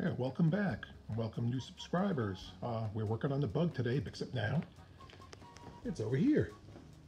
Yeah, welcome back. Welcome new subscribers. Uh, we're working on the bug today, except now it's over here.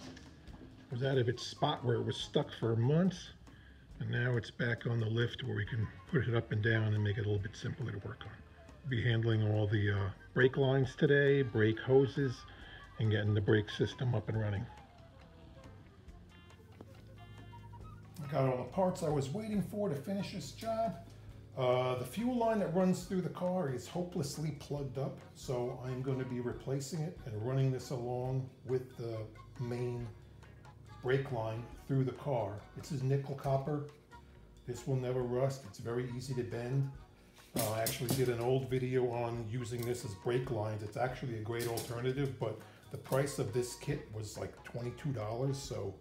It was out of its spot where it was stuck for months, and now it's back on the lift where we can put it up and down and make it a little bit simpler to work on. We'll be handling all the uh, brake lines today, brake hoses, and getting the brake system up and running. I got all the parts I was waiting for to finish this job. Uh, the fuel line that runs through the car is hopelessly plugged up, so I'm going to be replacing it and running this along with the main brake line through the car. This is nickel copper. This will never rust. It's very easy to bend. Uh, I actually did an old video on using this as brake lines. It's actually a great alternative, but the price of this kit was like $22, so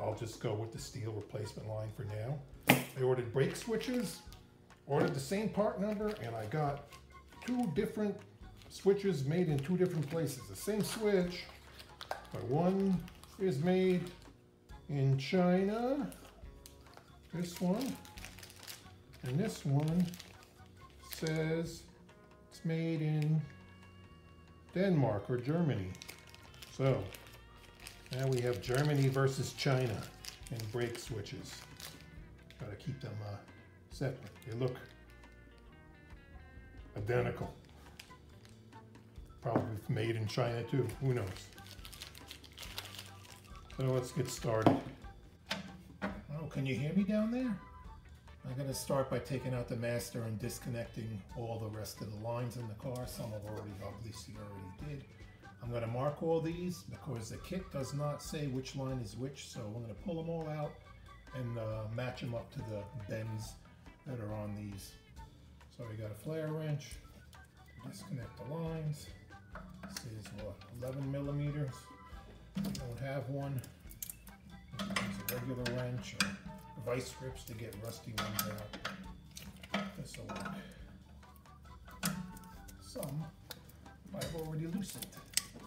I'll just go with the steel replacement line for now. I ordered brake switches ordered the same part number and I got two different switches made in two different places. The same switch, but one is made in China, this one, and this one says it's made in Denmark or Germany. So now we have Germany versus China in brake switches. Gotta keep them uh, separate. They look identical. Probably made in China too, who knows. So let's get started. Oh, can you hear me down there? I'm going to start by taking out the master and disconnecting all the rest of the lines in the car. Some have already, obviously already did. I'm going to mark all these because the kit does not say which line is which, so I'm going to pull them all out and uh, match them up to the bends that are on these. So we got a flare wrench, disconnect the lines. This is what, 11 millimeters. If you don't have one, use a regular wrench or vice grips to get rusty ones out. This will work. Some I've already loosened.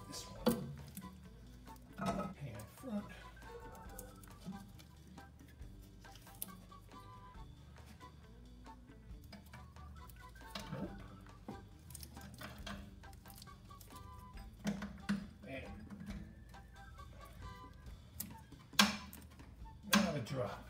This one. Drop.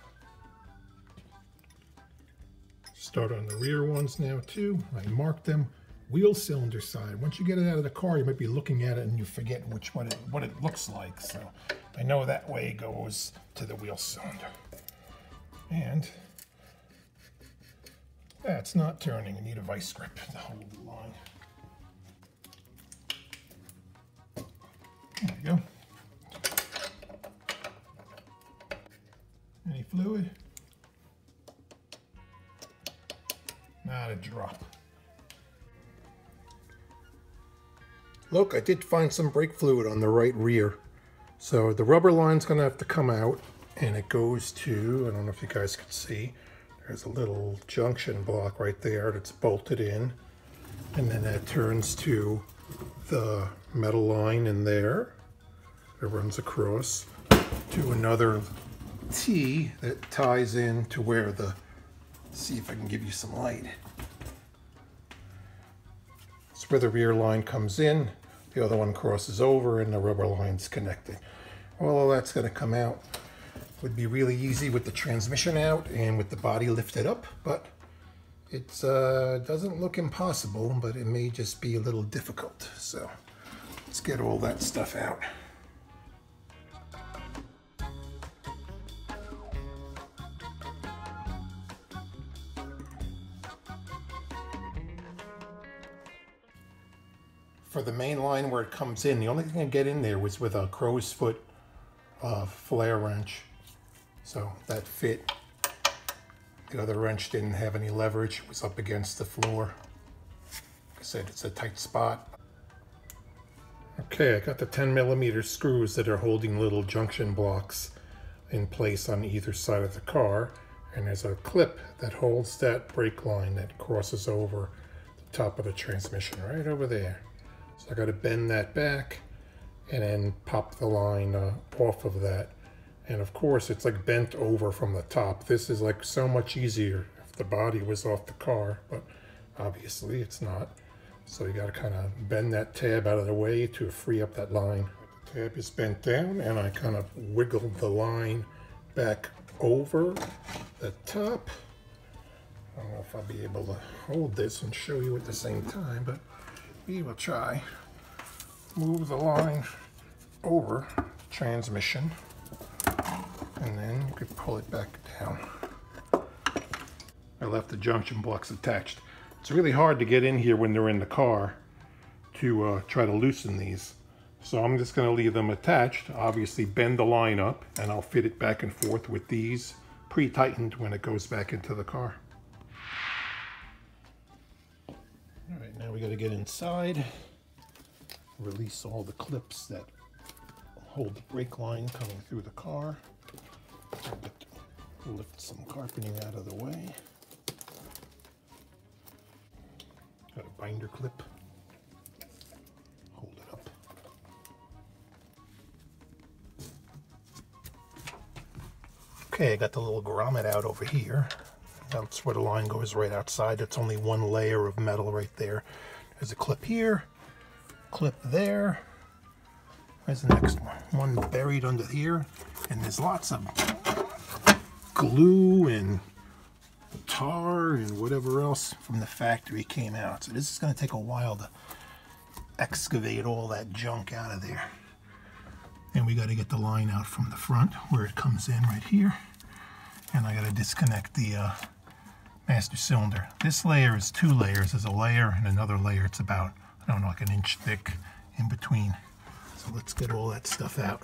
Start on the rear ones now too. I marked them wheel cylinder side. Once you get it out of the car, you might be looking at it and you forget which one it, what it looks like. So I know that way goes to the wheel cylinder. And that's not turning. You need a vice grip to hold the line. There you go. Any fluid? Not a drop. Look, I did find some brake fluid on the right rear. So the rubber line's gonna have to come out and it goes to, I don't know if you guys can see, there's a little junction block right there that's bolted in. And then that turns to the metal line in there. It runs across to another T that ties in to where the, see if I can give you some light. It's where the rear line comes in, the other one crosses over and the rubber line's connecting. All that's gonna come out. Would be really easy with the transmission out and with the body lifted up, but it uh, doesn't look impossible, but it may just be a little difficult. So let's get all that stuff out. For the main line where it comes in, the only thing I get in there was with a crow's foot uh, flare wrench. So that fit. The other wrench didn't have any leverage. It was up against the floor. Like I said, it's a tight spot. Okay, I got the 10 millimeter screws that are holding little junction blocks in place on either side of the car. And there's a clip that holds that brake line that crosses over the top of the transmission right over there. So I got to bend that back and then pop the line uh, off of that. And of course, it's like bent over from the top. This is like so much easier if the body was off the car, but obviously it's not. So you gotta kind of bend that tab out of the way to free up that line. The tab is bent down and I kind of wiggled the line back over the top. I don't know if I'll be able to hold this and show you at the same time, but we will try. Move the line over transmission and then you could pull it back down. I left the junction blocks attached. It's really hard to get in here when they're in the car to uh, try to loosen these. So I'm just going to leave them attached, obviously bend the line up, and I'll fit it back and forth with these pre-tightened when it goes back into the car. All right, now we got to get inside, release all the clips that hold the brake line coming through the car. Lift some carpeting out of the way. Got a binder clip. Hold it up. Okay, I got the little grommet out over here. That's where the line goes right outside. It's only one layer of metal right there. There's a clip here, clip there. There's the next one. One buried under here. And there's lots of glue and tar and whatever else from the factory came out. So this is going to take a while to excavate all that junk out of there. And we got to get the line out from the front where it comes in right here. And I got to disconnect the uh, master cylinder. This layer is two layers. There's a layer and another layer. It's about, I don't know, like an inch thick in between. So let's get all that stuff out.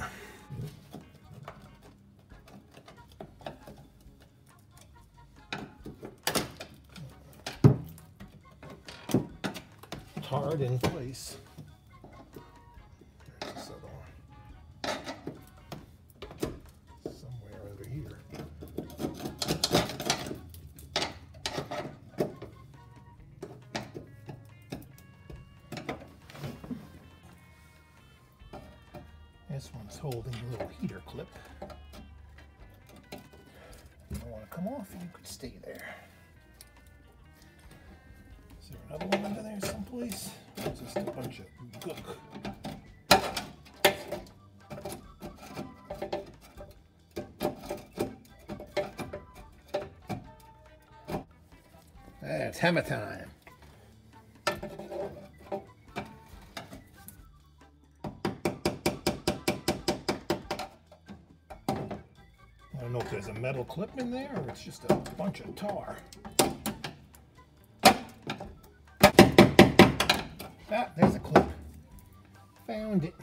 hard in place. One's holding a little heater clip. You don't want to come off, you could stay there. Is there another one under there someplace? Or is just a bunch of gook? It's hammer time. Don't know if there's a metal clip in there or it's just a bunch of tar. Ah, there's a clip. Found it.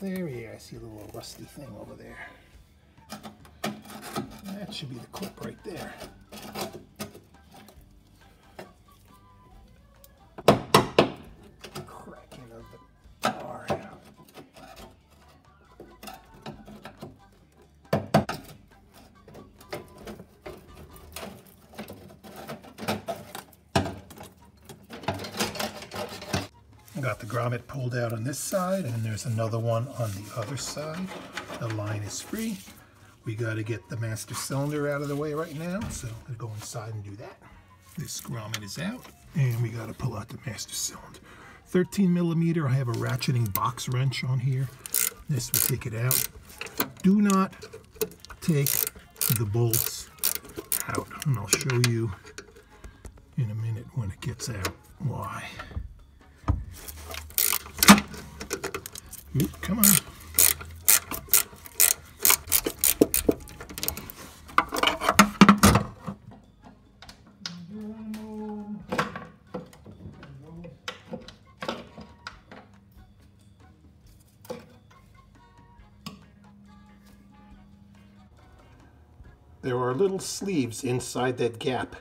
There. Yeah, I see a little rusty thing over there. That should be the clip right there. Got the grommet pulled out on this side, and there's another one on the other side. The line is free. We got to get the master cylinder out of the way right now, so I'll go inside and do that. This grommet is out, and we got to pull out the master cylinder. 13 millimeter, I have a ratcheting box wrench on here. This will take it out. Do not take the bolts out, and I'll show you in a minute when it gets out why. Come on. There are little sleeves inside that gap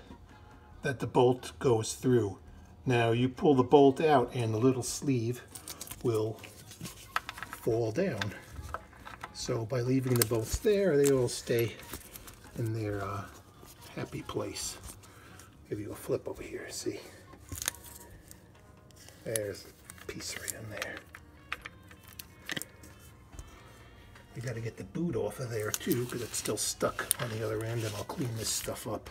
that the bolt goes through. Now you pull the bolt out and the little sleeve will fall down. So by leaving the bolts there, they all stay in their uh, happy place. Give you a flip over here, see? There's a piece right in there. You got to get the boot off of there too because it's still stuck on the other end and I'll clean this stuff up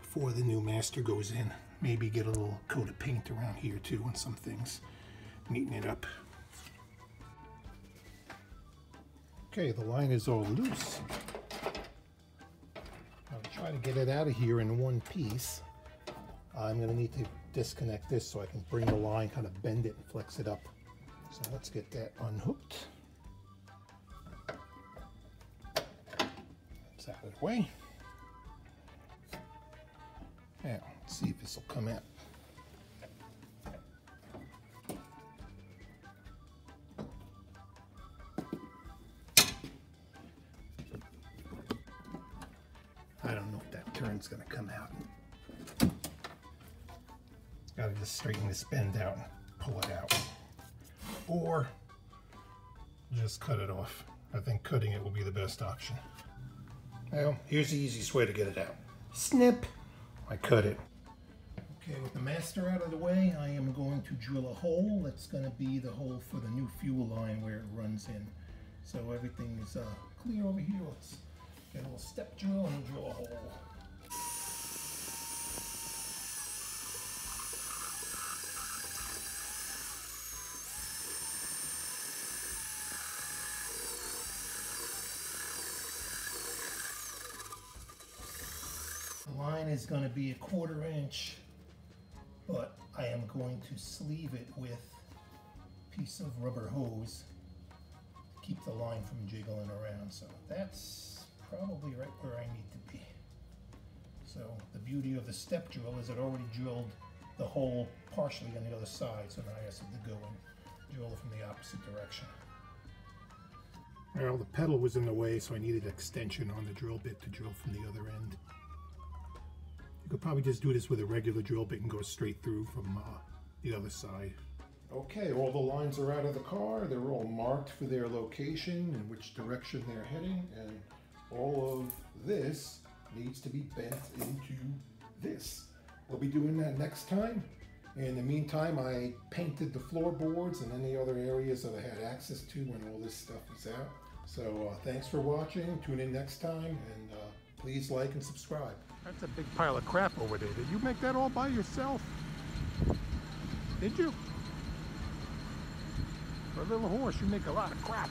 before the new master goes in. Maybe get a little coat of paint around here too on some things. Neaten it up. Okay, the line is all loose. I'll try to get it out of here in one piece. I'm going to need to disconnect this so I can bring the line, kind of bend it and flex it up. So let's get that unhooked. That's out of the way. Now, let's see if this will come out. Turn's gonna come out. Gotta just straighten this bend out and pull it out. Or just cut it off. I think cutting it will be the best option. Well, here's the easiest way to get it out. Snip! I cut it. Okay, with the master out of the way, I am going to drill a hole. That's going to be the hole for the new fuel line where it runs in. So everything is uh, clear over here. Let's get a little step drill and drill a hole. Is going to be a quarter inch, but I am going to sleeve it with a piece of rubber hose to keep the line from jiggling around. So that's probably right where I need to be. So the beauty of the step drill is it already drilled the hole partially on the other side, so now I have to go and drill it from the opposite direction. Well, the pedal was in the way, so I needed an extension on the drill bit to drill from the other end. You could probably just do this with a regular drill bit and go straight through from uh, the other side. Okay, all the lines are out of the car. They're all marked for their location and which direction they're heading. And all of this needs to be bent into this. We'll be doing that next time. In the meantime, I painted the floorboards and any other areas that I had access to when all this stuff was out. So uh, thanks for watching. Tune in next time and uh, please like and subscribe. That's a big pile of crap over there. Did you make that all by yourself? Did you? For a little horse, you make a lot of crap.